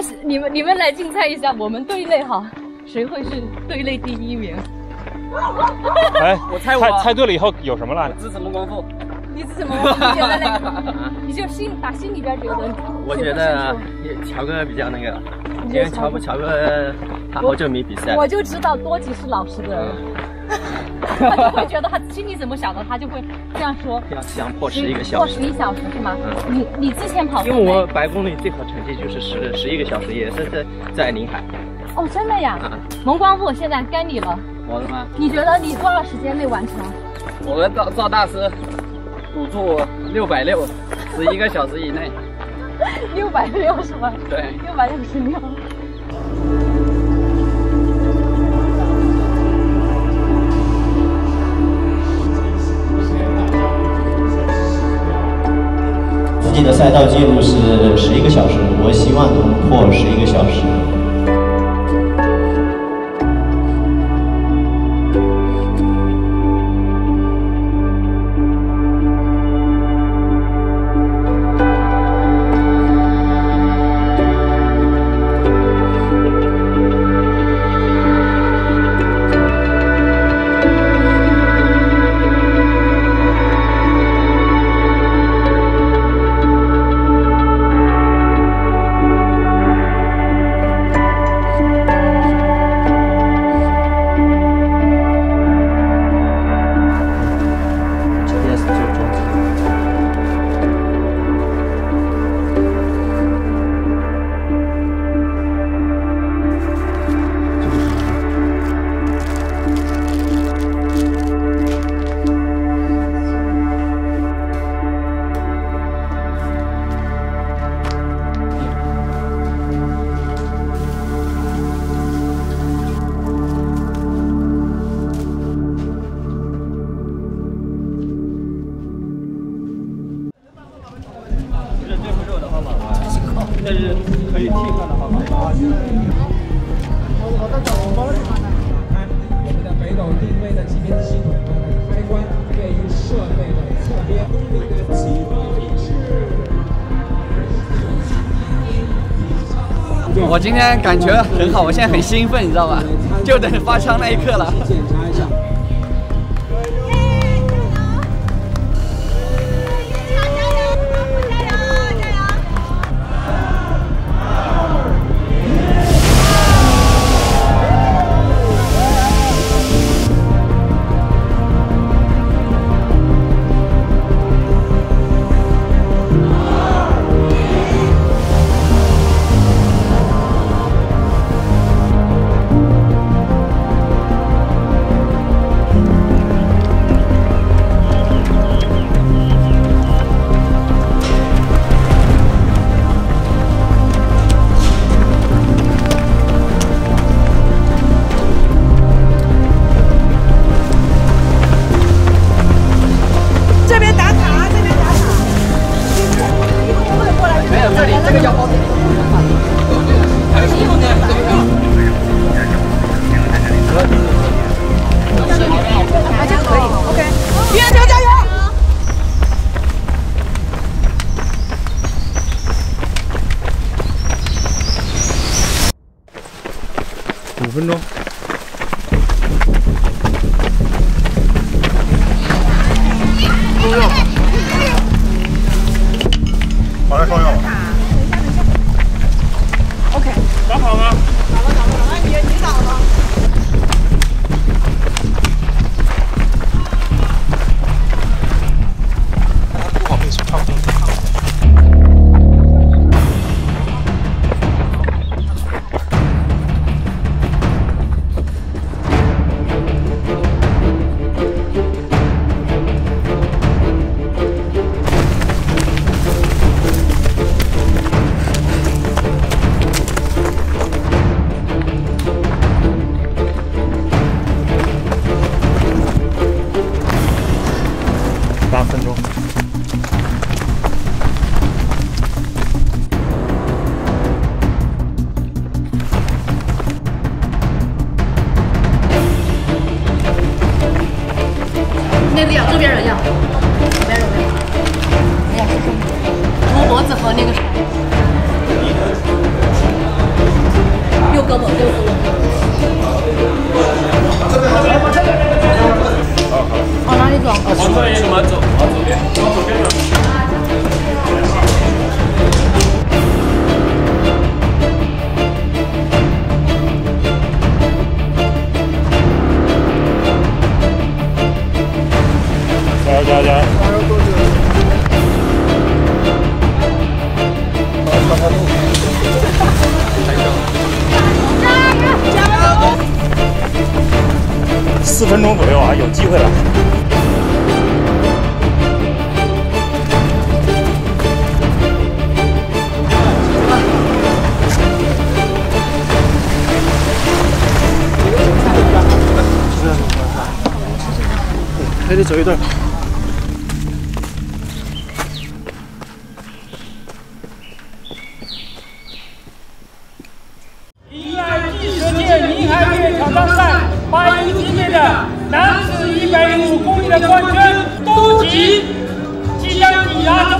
你们你们你们来竞猜一下，我们队内哈，谁会是队内第一名？哎，我猜我猜对了以后有什么了？支持孟光富。你支持孟光富？你觉得呢？你就心打心里边觉得？我觉得乔哥比较那个，因为乔不乔哥他好久没比赛。我就知道多吉是老实的人，他就会觉得他心里怎么想的，他就会这样说。要想破十一个小时。破十一小时是吗？你你之前跑？因为我百公里最好成绩就是十十一个小时，也是在在临海。哦，真的呀！蒙光富，现在该你了。我的吗？你觉得你多少时间内完成？我和赵赵大师赌注六百六，十一个小时以内。六百六是吗？对，六百六十六。的赛道记录是十一个小时，我希望能破十一个小时。我今天感觉很好，我现在很兴奋，你知道吧？就等发枪那一刻了。这边人呀，这边人呀，哎呀，师傅，涂脖子和那个啥，右胳膊，右胳膊。四分钟左右啊，有机会了。还得走一段。一二第十届宁海越挑战赛百米级别的男子一百零五公里的冠军，都吉即将抵达。